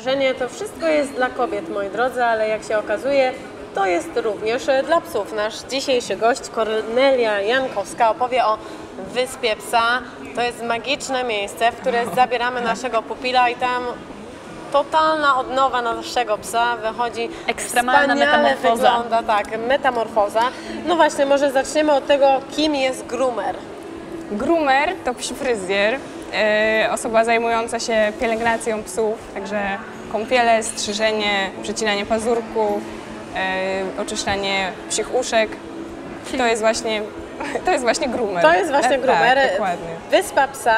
strzyżenie to wszystko jest dla kobiet, moi drodzy, ale jak się okazuje, to jest również dla psów. Nasz dzisiejszy gość, Kornelia Jankowska, opowie o Wyspie Psa. To jest magiczne miejsce, w które zabieramy naszego pupila i tam totalna odnowa naszego psa wychodzi. Ekstremalna metamorfoza. wygląda, tak, metamorfoza. No właśnie, może zaczniemy od tego, kim jest groomer. Groomer to psi fryzjer, osoba zajmująca się pielęgnacją psów, także kąpiele, strzyżenie, przecinanie pazurków, e, oczyszczanie psich uszek. To jest właśnie, to jest właśnie groomer. To jest właśnie E, groomer. Tak, dokładnie. Wyspa Psa.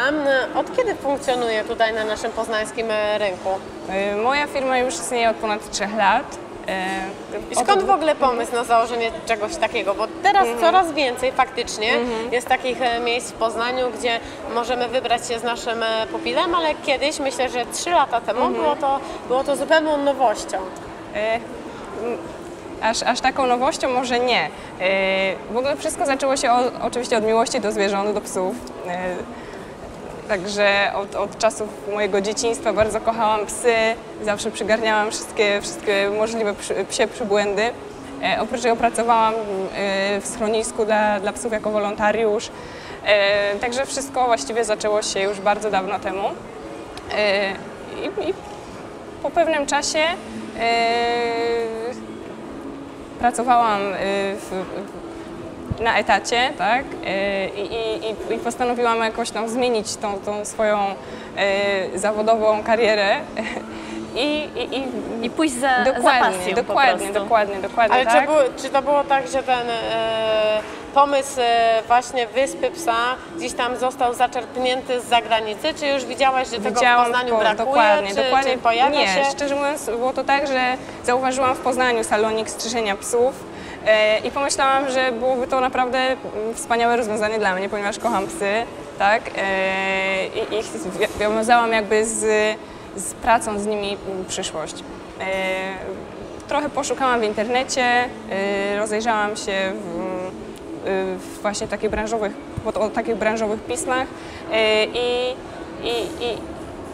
Od kiedy funkcjonuje tutaj na naszym poznańskim e, rynku? E, Moja firma już istnieje od ponad trzech lat. E, I skąd w ogóle pomysł na założenie czegoś takiego? Bo teraz coraz więcej faktycznie jest takich e, miejsc w Poznaniu, gdzie możemy wybrać się z naszym e, pupilem, ale kiedyś, myślę, że trzy lata temu było, to, było to zupełną nowością. Aż, aż taką nowością może nie. W ogóle wszystko zaczęło się o, oczywiście od miłości do zwierząt, do psów. Także od, od czasów mojego dzieciństwa bardzo kochałam psy, zawsze przygarniałam wszystkie, wszystkie możliwe psie przybłędy. E, oprócz tego pracowałam e, w schronisku dla, dla psów jako wolontariusz. E, także wszystko właściwie zaczęło się już bardzo dawno temu. I, i po pewnym czasie pracowałam w, na etacie, tak? E, I, i, i postanowiłam jakoś tam zmienić tą, tą swoją e, zawodową karierę. I, i, i, I pójść za, za dokładnie, pasją po dokładnie, dokładnie, dokładnie, Ale tak? czy, było, czy to było tak, że ten e, pomysł e, właśnie Wyspy Psa gdzieś tam został zaczerpnięty z zagranicy, czy już widziałaś, że tego w Poznaniu po- brakuje, dokładnie, czy, dokładnie. czy pojawia nie, się? szczerze mówiąc było to tak, że zauważyłam w Poznaniu salonik strzyżenia psów i pomyślałam, że byłoby to naprawdę mm, wspaniałe rozwiązanie dla mnie, ponieważ kocham psy, tak? E, I ich wiązałam jakby z, z pracą z nimi mm, przyszłość. E, trochę poszukałam w internecie, e, rozejrzałam się w, w właśnie takich branżowych, o takich branżowych pismach i, i, i,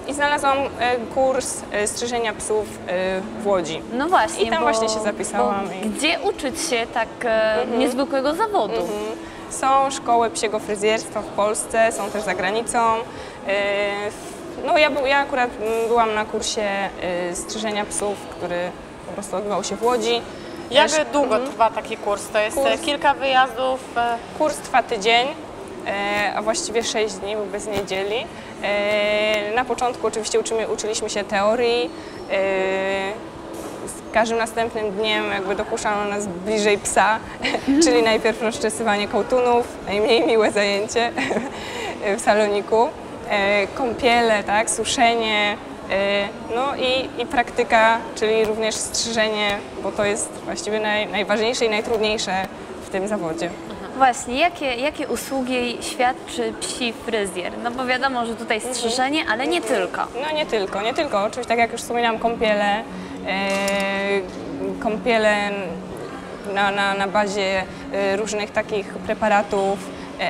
i znalazłam y, kurs y, strzyżenia psów y, w Łodzi. No właśnie, I tam bo, właśnie się zapisałam Bo i- Gdzie uczyć się tak e, niezwykłego zawodu? Są szkoły psiego fryzjerstwa w Polsce, są też za granicą. No ja, był, ja akurat byłam na kursie strzyżenia psów, który po prostu odbywał się w Łodzi. Jak Też- długo trwa taki kurs? To jest Kurs- e, kilka wyjazdów? e, Kurs trwa tydzień, e, a właściwie 6 dni, bo bez niedzieli. E, Na początku oczywiście uczymy, uczyliśmy się teorii. e, Z każdym następnym dniem jakby dokuczano nas bliżej psa, czyli najpierw rozczesywanie kołtunów, najmniej miłe zajęcie w saloniku. E, Kąpiele, tak, suszenie, no i, i praktyka, czyli również strzyżenie, bo to jest właściwie naj, najważniejsze i najtrudniejsze w tym zawodzie. Właśnie, jakie, jakie usługi świadczy psi fryzjer? No bo wiadomo, że tutaj strzyżenie, ale nie tylko. No nie tylko, nie tylko. Oczywiście, tak jak już wspominałam, kąpiele, e, kąpiele na, na, na bazie e, różnych takich preparatów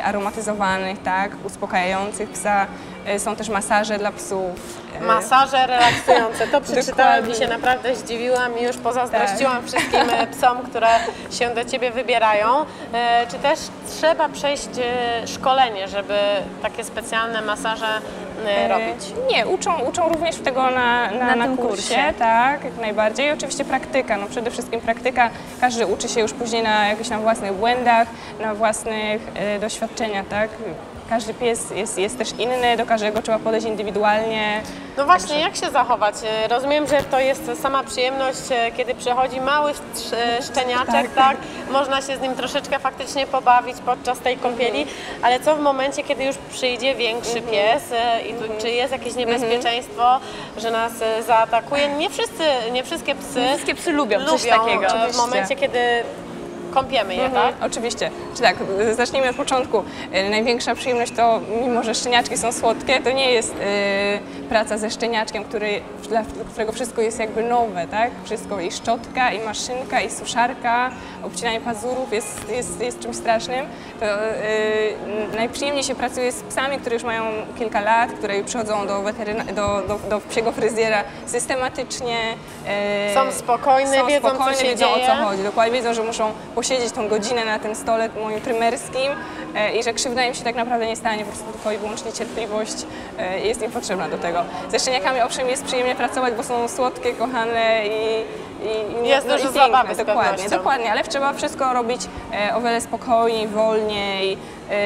aromatyzowanych, tak, uspokajających psa. E, Są też masaże dla psów. E, Masaże relaksujące. To przeczytałam i się naprawdę zdziwiłam i już pozazdrościłam wszystkim e, psom, które się do Ciebie wybierają. E, Czy też trzeba przejść e, szkolenie, żeby takie specjalne masaże e, E, robić? Nie, uczą, uczą również tego na, na, Na na, kursie, kursie. tak, jak najbardziej. I oczywiście praktyka, no przede wszystkim praktyka. Każdy uczy się już później na jakichś tam własnych błędach, na własnych e, doświadczeniach, tak. Każdy pies jest, jest też inny, do każdego trzeba podejść indywidualnie. No właśnie, jak się zachować? Rozumiem, że to jest sama przyjemność, e, kiedy przychodzi mały e, szczeniaczek, tak. Można się z nim troszeczkę faktycznie pobawić podczas tej kąpieli, ale co w momencie, kiedy już przyjdzie większy pies e, i tu, czy jest jakieś niebezpieczeństwo, że nas zaatakuje? Nie wszyscy, nie wszystkie psy Wszystkie psy lubią, lubią coś takiego. w momencie, kiedy kąpiemy je, tak? Oczywiście. Czy tak, zacznijmy od początku. Y, Największa przyjemność to, mimo że szczeniaczki są słodkie, to nie jest y, praca ze szczeniaczkiem, który, dla którego wszystko jest jakby nowe, tak? Wszystko i szczotka, i maszynka, i suszarka, obcinanie pazurów jest, jest, jest czymś strasznym. To y, najprzyjemniej się pracuje z psami, które już mają kilka lat, które przychodzą do, weteryna- do, do, do psiego fryzjera systematycznie. y, Są spokojne, są wiedzą, co spokojne, się wiedzą o dzieje. co chodzi. Dokładnie wiedzą, że muszą posiedzieć tą godzinę na tym stole moim trymerskim e, i że krzywda im się tak naprawdę nie stanie, po prostu tylko i wyłącznie cierpliwość e, jest im potrzebna do tego. Ze szczeniakami owszem jest przyjemnie pracować, bo są słodkie, kochane i, i, i, Jest no, dużo i piękne. dokładnie, dokładnie, ale trzeba wszystko robić e, o wiele spokojniej, wolniej,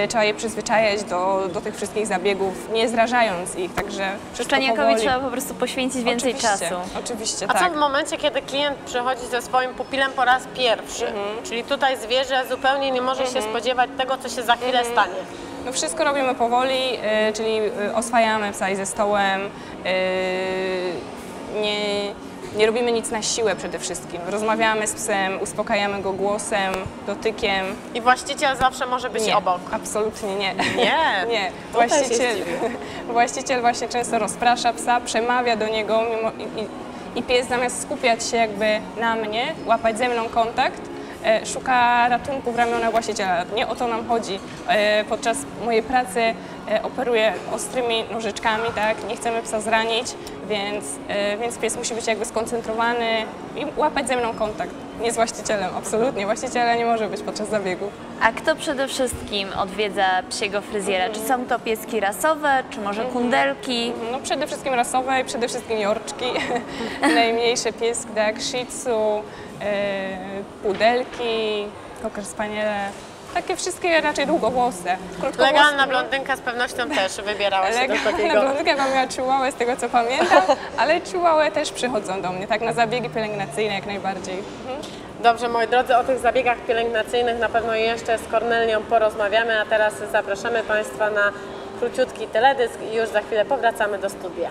trzeba je przyzwyczajać do, do tych wszystkich zabiegów, nie zrażając ich, także Szczeniakowi trzeba po prostu poświęcić więcej oczywiście, czasu. Oczywiście, A co tak. w momencie, kiedy klient przychodzi ze swoim pupilem po raz pierwszy? Mhm. Czyli tutaj zwierzę zupełnie nie może się spodziewać tego, co się za chwilę Mhm. stanie. No wszystko robimy powoli, y, czyli y, oswajamy psa i ze stołem. y, nie, nie robimy nic na siłę przede wszystkim. Rozmawiamy z psem, uspokajamy go głosem, dotykiem. I właściciel zawsze może być nie, obok. absolutnie nie. Nie, nie. Właściciel, właściciel właśnie często rozprasza psa, przemawia do niego mimo, i, i, i pies zamiast skupiać się jakby na mnie, łapać ze mną kontakt, e, szuka ratunku w ramionach właściciela. Nie o to nam chodzi. E, podczas mojej pracy e, operuję ostrymi nożyczkami, tak? Nie chcemy psa zranić, więc, e, więc pies musi być jakby skoncentrowany i łapać ze mną kontakt. Nie z właścicielem, absolutnie. Właściciela nie może być podczas zabiegu. A kto przede wszystkim odwiedza psiego fryzjera? Czy są to pieski rasowe, czy może kundelki? No przede wszystkim rasowe i przede wszystkim jorczki, najmniejsze pieski tak shih tzu, e, pudelki, cocker spaniele, takie wszystkie raczej długowłose. Legalna blondynka z pewnością też wybierała się do Legalna takiego. blondynka mam miała chihuahua z tego co pamiętam, ale chihuahua też przychodzą do mnie, tak na zabiegi pielęgnacyjne jak najbardziej. Mhm. Dobrze, moi drodzy, o tych zabiegach pielęgnacyjnych na pewno jeszcze z Kornelią porozmawiamy, a teraz zapraszamy Państwa na króciutki teledysk i już za chwilę powracamy do studia.